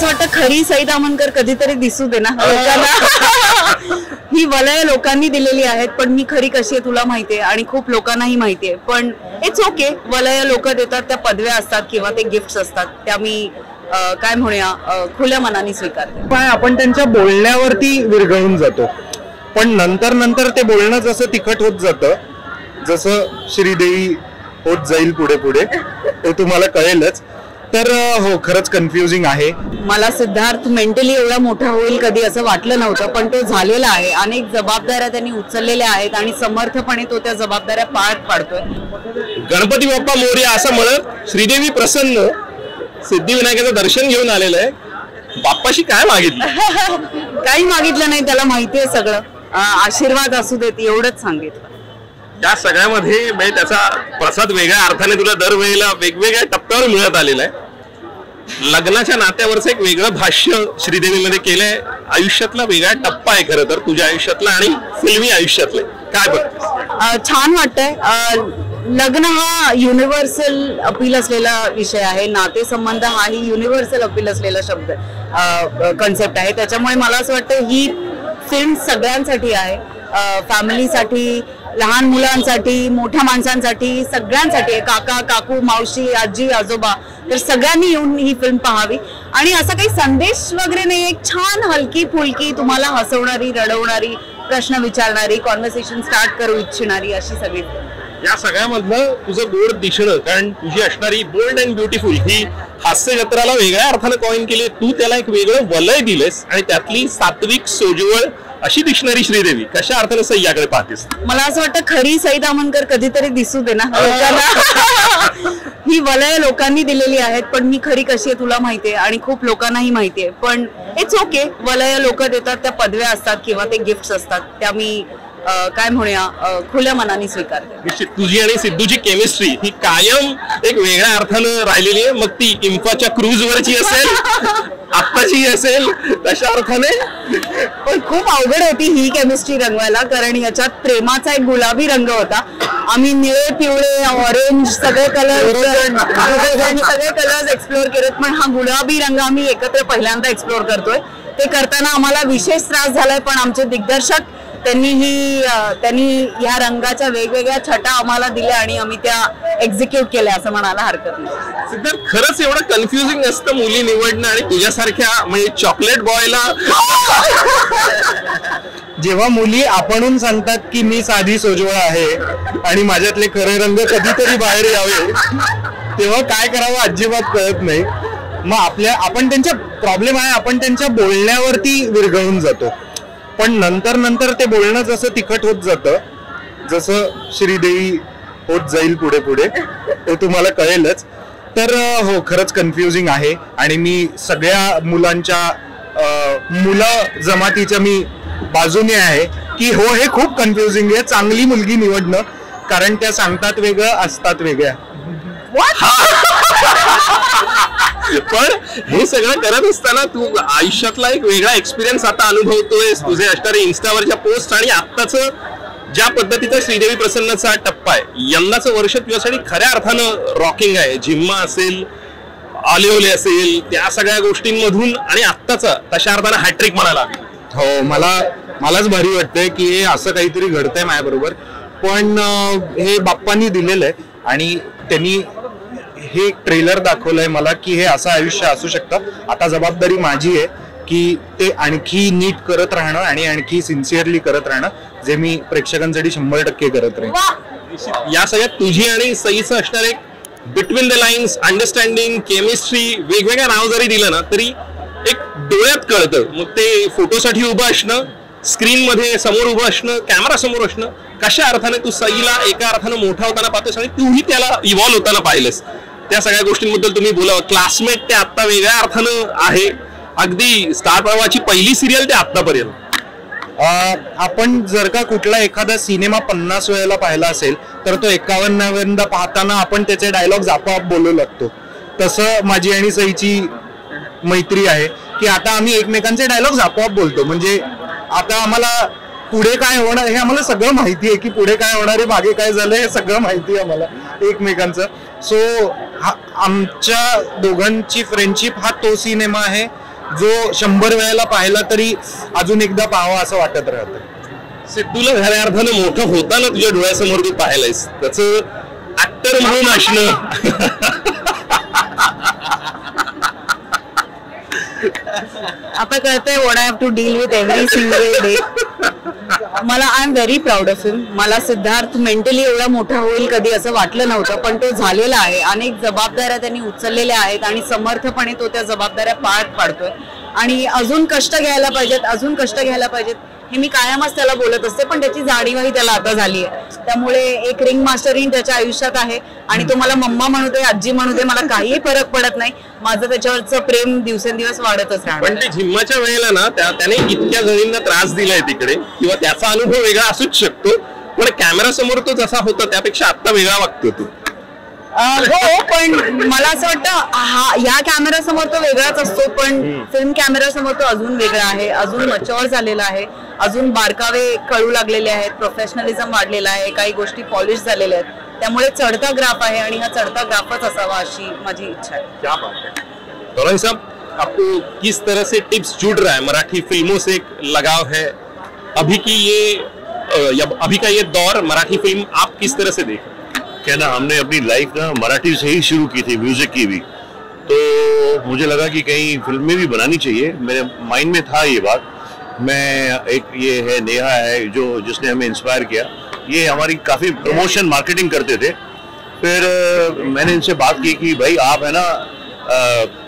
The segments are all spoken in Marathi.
असं वाटतं खरी सई दामनकर कधीतरी दिसू दे ना लोकांना. ही वलय लोकांनी दिलेली आहेत पण मी खरी कशी आहे तुला माहितीये आणि खूप लोकांनाही माहितीये पण इट्स ओके वलय लोक देतात त्या पदव्या असतात किंवा ते गिफ्ट असतात त्या मी काय म्हणूया खुल्या मनाने स्वीकारते. पण आपण त्यांच्या बोलण्यावरती विरघळून जातो. पण नंतर नंतर ते बोलणं जसं तिखट होत जातं जसं श्रीदेवी होत जाईल पुढे पुढे ते तुम्हाला कळेलच. तर हो खरंच कन्फ्युजिंग आहे. मला सिद्धार्थ मेंटली एवढा मोठा होईल कधी असं वाटलं नव्हतं पण तो झालेला आहे. अनेक जबाबदाऱ्या त्यांनी उचललेल्या आहेत आणि समर्थपणे तो त्या जबाबदाऱ्या पार पाडतोय. गणपती बाप्पा मोर्या असं म्हणत श्रीदेवी प्रसन्न सिद्धिविनायकाचं दर्शन घेऊन आलेलं आहे. बाप्पाशी काय मागितलं? काही मागितलं नाही त्याला माहितीये सगळं. अं, आशीर्वाद असू देत एवढंच सांगितलं. त्या सगळ्यामध्ये म्हणजे त्याचा प्रसाद वेगळ्या अर्थाने तुला दरवेळेला वेगवेगळ्या टप्प्यावर मिळत आलेला आहे. लग्नाच्या नात्यावरचं एक वेगळं भाष्य श्रीदेवीमध्ये केलंय. आयुष्यातला वेगळा टप्पा आहे खरं तर तुझ्या आयुष्यातला आणि फिल्मी आयुष्यातलं. काय बघ छान वाटतंय. लग्न हा युनिव्हर्सल अपील असलेला विषय आहे. नातेसंबंध हाही युनिव्हर्सल अपील असलेला शब्द कन्सेप्ट आहे. त्याच्यामुळे मला असं वाटतं ही फिल्म सगळ्यांसाठी आहे. फॅमिलीसाठी लहान मुलांसाठी मोठ्या माणसांसाठी सगळ्यांसाठी आहे काका काकू मावशी आजी आजोबा तर सगळ्यांनी येऊन ही फिल्म पाहावी आणि असा काही संदेश वगैरे नाही एक छान हलकी फुलकी तुम्हाला हसवणारी रडवणारी प्रश्न विचारणारी कॉन्व्हर्सेशन स्टार्ट करू इच्छिणारी अशी सगळी. या सगळ्यामधलं तुझं गोड दिसणं कारण तुझी असणारी बोल्ड अँड ब्युटिफुल ही हास्य जत्राला वेगळ्या अर्थानं कॉइन केली. तू त्याला एक वेगळं वलय दिलेस आणि त्यातली सात्विक सोजवळ अशी दिसणारी श्रीदेवी. कशा अर्थानं सह्याकडे पाहतेस? मला असं वाटतं खरी सई दामनकर कधीतरी दिसू दे ना ही वलय लोकांनी दिलेली आहेत पण मी खरी कशी आहे तुला माहितीये आणि खूप लोकांनाही माहितीये. पण इट्स ओके वलय लोक देतात त्या पदव्या असतात किंवा ते गिफ्ट असतात. त्या मी काय म्हणूया खुल्या मनाने स्वीकारते. निश्चित तुझी आणि सिद्धूची केमिस्ट्री ही कायम एक वेगळ्या अर्थानं राहिलेली आहे. मग ती इम्फाच्या क्रूज वरची असेल आत्ताची असेल तशा अर्थाने. पण खूप अवघड होती ही केमिस्ट्री रंगवायला कारण याच्यात प्रेमाचा एक गुलाबी रंग होता. आम्ही निळे पिवळे ऑरेंज सगळे कलर सगळे कलर्स एक्सप्लोर केलेत. पण हा गुलाबी रंग आम्ही एकत्र पहिल्यांदा एक्सप्लोर करतोय. ते करताना आम्हाला विशेष त्रास झालाय पण आमचे दिग्दर्शक त्यांनी ही त्यांनी ह्या रंगाच्या वेगवेगळ्या छटा आम्हाला दिल्या आणि आम्ही त्या एक्झिक्यूट केल्या असं म्हणायला हरकत नाही. सिद्धार्थ खरंच एवढं कन्फ्युजिंग असतं मुली निवडणं आणि तुझ्यासारख्या म्हणजे चॉकलेट बॉयला जेव्हा मुली आपणहून सांगतात की मी साधी सोजवळ आहे आणि माझ्यातले खरे रंग कधीतरी बाहेर यावे तेव्हा काय करावं अजिबात कळत नाही. मग आपल्या आपण त्यांच्या प्रॉब्लेम आहे आपण त्यांच्या बोलण्यावरती विरघळून जातो. पण नंतर नंतर ते बोलणं जसं तिखट होत जातं जसं श्रीदेवी होत जाईल पुढे पुढे ते तुम्हाला कळेलच. तर हो खरंच कन्फ्युजिंग आहे. आणि मी सगळ्या मुलांच्या मुलं जमातीच्या मी बाजूने आहे की हो हे खूप कन्फ्युजिंग आहे. चांगली मुलगी निवडणं कारण त्या सांगतात वेगळं असतात वेगळ्या. हे सगळं करत असताना तू आयुष्यातला एक वेगळा एक्सपिरियन्स आता अनुभवतोय तुझे असणारे इन्स्टावरच्या पोस्ट आणि आत्ताच ज्या पद्धतीचा श्रीदेवी प्रसन्नचा टप्पा आहे. यंदाचं वर्ष तुझ्यासाठी खऱ्या अर्थानं रॉकिंग आहे. जिम्मा असेल आलिओले असेल त्या सगळ्या गोष्टींमधून आणि आत्ताचा तशा अर्थानं हॅट्रिक म्हणायला हो मला मलाच भारी वाटतंय की हे असं काहीतरी घडतंय माझ्याबरोबर. पण हे बाप्पांनी दिलेलं आहे आणि त्यांनी हे ट्रेलर दाखवलंय मला की हे असं आयुष्य असू शकतं. आता जबाबदारी माझी आहे की ते आणखी नीट करत राहणं आणि आणखी सिन्सिअरली करत राहणं जे मी प्रेक्षकांसाठी शंभर टक्के करत राहीन. या सगळ्यात तुझी आणि सईचं असणार एक between the lines understanding chemistry वेगवेगळ्या नाव जरी दिलं ना तरी एक डोळ्यात कळतं. मग ते फोटोसाठी उभं असणं स्क्रीन मध्ये समोर उभं असणं कॅमेरा समोर असणं कशा अर्थाने तू सईला एका अर्थानं मोठा होताना पाहतोस आणि तूही त्याला इव्हॉल्व्ह होताना पाहिलंस? त्या सगळ्या गोष्टींबद्दल तुम्ही बोलावं क्लासमेट ते आत्ता वेगळ्या अर्थानं आहे. अगदी स्टार प्रवाहाची पहिली सिरियल ते आत्तापर्यंत. आपण जर का कुठला एखादा सिनेमा पन्नास वेळेला पाहिला असेल तर तो एकावन्नाव्यांदा पाहताना आपण त्याचे डायलॉग्स आपोआप बोलू लागतो. तसं माझी आणि सईची मैत्री आहे की आता आम्ही एकमेकांचे डायलॉग्स आपोआप बोलतो. म्हणजे आता आम्हाला पुढे काय होणार हे आम्हाला सगळं माहिती आहे की पुढे काय होणार आहे मागे काय झालं हे सगळं माहिती आहे आम्हाला एकमेकांचं. सो आमच्या दोघांची फ्रेंडशिप हा तो सिनेमा आहे जो शंभर वेळेला पाहिला तरी अजून एकदा पाहावा असं वाटत राहतं. सिद्धूला खऱ्या अर्थानं मोठं होताना तुझ्या डोळ्यासमोर तू पाहिलंयस. त्याचं ऍक्टर म्हणून असणं. आता कळतंय what I have to deal with every single day मला I am very proud of him मला सिद्धार्थ मेंटली एवढा मोठा होईल कधी असं वाटलं नव्हतं पण तो झालेला आहे. अनेक जबाबदाऱ्या त्यांनी उचललेल्या आहेत आणि समर्थपणे तो त्या जबाबदाऱ्या पार पाडतोय. आणि अजून कष्ट घ्यायला पाहिजेत अजून कष्ट घ्यायला पाहिजेत. हे मी कायमच त्याला बोलत असते पण त्याची जाणीवही त्याला आता झाली आहे. त्यामुळे एक रिंग मास्टरिंग त्याच्या आयुष्यात आहे आणि तो मला मम्मा म्हणू दे आजी म्हणू दे मला काहीही फरक पडत नाही. माझं त्याच्यावरचं प्रेम दिवसेंदिवस वाढतच राहणार. पण ते झिम्माच्या वेळेला ना त्या त्याने इतक्या जणींना त्रास दिलाय तिकडे किंवा त्याचा अनुभव वेगळा असूच शकतो पण कॅमेरा समोर तो जसा होता त्यापेक्षा आता वेगळा वागतो तो. हो पण मला असं वाटतं हा या कॅमेरा समोर तो वेगळाच असतो पण फिल्म कॅमेरा समोर तो अजून वेगळा आहे अजून मच्युअर झालेला आहे. अजून बारकावे कळू लागलेले आहेत प्रोफेशनलिझम वाढलेला आहे काही गोष्टी पॉलिश झालेल्या आहेत. त्यामुळे चढता ग्राफ आहे आणि हा चढता ग्राफच असावा अशी माझी इच्छा आहे. क्या बात है. गौरव साहब आपको किस तरह से टिप्स जुड़ रहा है? मराठी फ़िल्मों से एक लगाव है। अभी की ये या अभी का ये दौर मराठी फ़िल्म आप किस तरह से देख रहे हैं? क्या ना हमने अपनी लाइफ ना मराठी से ही शुरू की थी म्यूज़िक की भी। तो मुझे लगा कि कहीं फ़िल्में भी बनानी चाहिए। मेरे माइंड में था ये बात। मैं एक ये है, नेहा है, जो जिसने हमें इंस्पायर किया। ये हमारी काफ़ी प्रमोशन मार्केटिंग करते थे। फिर मैंने इनसे बात की कि भाई, आप है ना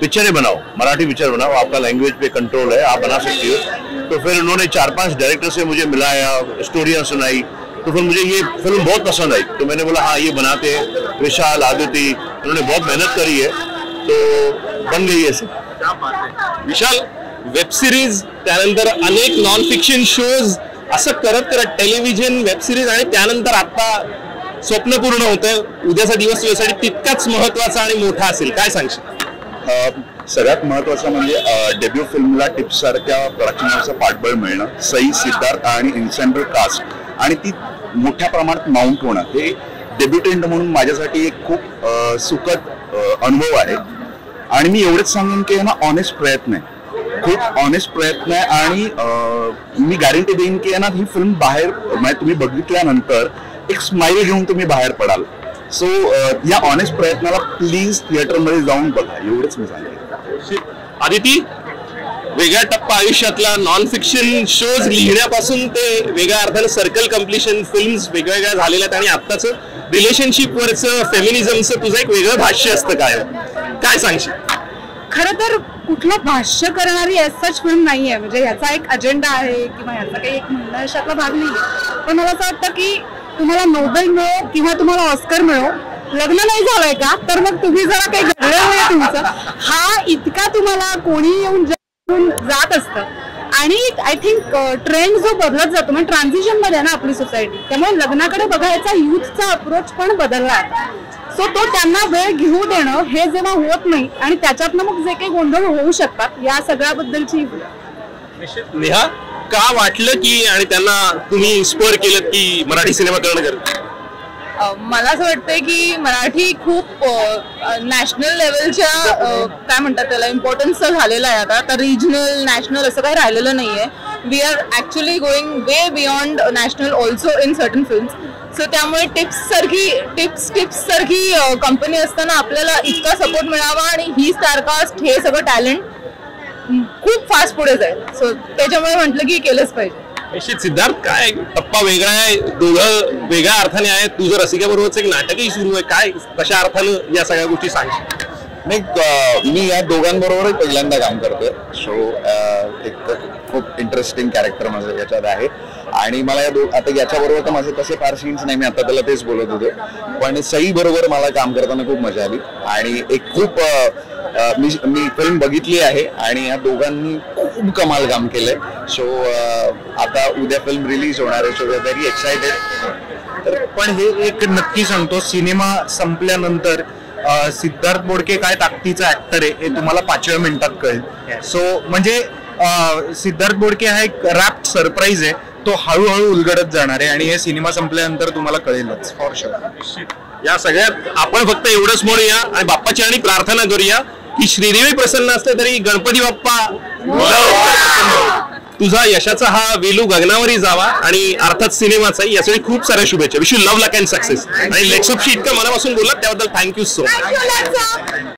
पिक्चरें बनाओ, मराठी पिक्चर बनाओ। आपका लैंग्वेज पे कंट्रोल है, आप बना सकती हो। तो फिर उन्होंने चार पाँच डायरेक्टर से मुझे मिलाया स्टोरियाँ सुनाई। तो फिर मुझे ये फ़िल्म बहुत पसंद आई। तो मैंने बोला हाँ ये बनाते हैं। विशाल, आदिति, उन्होंने बहुत मेहनत करी है। तो बन गई ऐसे विशाल वेब सिरीज त्यानंतर अनेक नॉन फिक्शन शोज असं करत करत टेलिव्हिजन वेबसिरीज आणि त्यानंतर आता स्वप्न पूर्ण होतं उद्याचा दिवस तुझ्यासाठी तितकाच महत्त्वाचा आणि मोठा असेल. काय सांगशील? सगळ्यात महत्वाचं म्हणजे डेब्यू फिल्मला टिप्स सारख्या प्रोडक्शन पाठबळ मिळणं. सई सिद्धार्थ आणि इन्सेंट्रल कास्ट आणि ती मोठ्या प्रमाणात माउंट होणं. हे डेब्युटेंट म्हणून माझ्यासाठी एक खूप सुखद अनुभव आहे. आणि मी एवढंच सांगेन की ना ऑनेस्ट प्रयत्न आहे. खूप ऑनेस्ट प्रयत्न आहे आणि मी गॅरंटी देईन की ना ही फिल्म बाहेर म्हणजे तुम्ही बघितल्यानंतर एक स्माईल घेऊन तुम्ही बाहेर पडाल. सो या ऑनेस्ट प्रयत्नाला प्लीज थिएटरमध्ये जाऊन बघा. एवढंच मी सांगेन. आदिती वेगळ्या टप्पा आयुष्यातला नॉन फिक्शन शोज लिहिण्यापासून ते वेगळ्या अर्थाने सर्कल कम्प्लिशन फिल्म्स वेगवेगळ्या झालेल्या आहेत आणि आत्ताचं रिलेशनशिप वरचं फेमिनिझमचं तुझं एक वेगळं भाष्य असतं काय? काय सांगशील? खरं तर कुठलं भाष्य करणारी सच फिल्म आहे म्हणजे ह्याचा एक अजेंडा आहे किंवा ह्याचा काही एक म्हणणं अशातला भाग नाही. पण मला असं वाटतं की तुम्हाला नोबेल मिळो किंवा तुम्हाला ऑस्कर मिळो लग्न नाही झालंय का? तर मग तुम्ही जरा काही घडलं तुमचं. हा इतका तुम्हाला कोणी येऊन जाऊन जात असतं. आणि आय थिंक ट्रेंड जो बदलत जातो म्हणजे ट्रान्झिशनमध्ये आहे ना आपली सोसायटी त्यामुळे लग्नाकडे बघायचा युथचा अप्रोच पण बदलला आहे सो तो त्यांना वेळ घेऊ देणं हे जेव्हा होत नाही आणि त्याच्यातनं मग जे काही गोंधळ होऊ शकतात या सगळ्याबद्दलची नेहा का वाटलं की आणि त्यांना तुम्ही इन्स्पायर केलं की मराठी सिनेमा करणं गरजेचं? मला असं वाटतंय की मराठी खूप नॅशनल लेवलच्या काय म्हणतात त्याला इम्पॉर्टन्स झालेलं आहे आता. तर रिजनल नॅशनल असं काही राहिलेलं नाहीये. We are actually going way beyond national also in certain films so त्यामुळे टिप्स सारखी टिप्स टिप्स सारखी कंपनी असताना आपल्याला इतका सपोर्ट मिळावा आणि ही स्टारकास्ट हे सगळं टॅलेंट खूप फास्ट पुढे जाईल. सो त्याच्यामुळे म्हटलं की केलंच पाहिजे. निश्चित सिद्धार्थ काय टप्पा वेगळा आहे दोघं वेगळ्या अर्थाने आहे तुझं रसिकाबरोबरच एक नाटकही सुरू आहे काय कशा अर्थानं या सगळ्या गोष्टी सांगशील? नाही मी या दोघांबरोबरच पहिल्यांदा काम करतोय. सो एक खूप इंटरेस्टिंग कॅरेक्टर माझं याच्यात आहे. आणि मला या दो आता याच्याबरोबर तर माझे तसे फार सीन्स नाही मी आता त्याला तेच बोलत होतो. पण सई बरोबर मला काम करताना खूप मजा आली. आणि एक खूप मी मी फिल्म बघितली आहे आणि या दोघांनी खूप कमाल काम केलंय. सो आता उद्या फिल्म रिलीज होणार आहे so we are very excited तर पण हे एक नक्की सांगतो सिनेमा संपल्यानंतर सिद्धार्थ बोडके काय ताकदीचा ऍक्टर आहे हे तुम्हाला पाचव्या मिनिटात कळेल. सो म्हणजे सिद्धार्थ बोडके हा एक रॅप सरप्राईज आहे. तो हळूहळू उलगडत जाणार आहे आणि हे सिनेमा संपल्यानंतर तुम्हाला कळेलच फॉर शुअर या सगळ्यात आपण फक्त एवढंच म्हणूया आणि बाप्पाची आणि प्रार्थना करूया की श्रीदेवी प्रसन्न असते तरी गणपती बाप्पा तुझा यशाचा हा वेलू गगनावरही जावा आणि अर्थात सिनेमाचाही यासाठी खूप साऱ्या शुभेच्छा. Wish you love luck and success आणि लेक्सअपशी इतकं मनापासून बोललात त्याबद्दल थँक्यू सो मच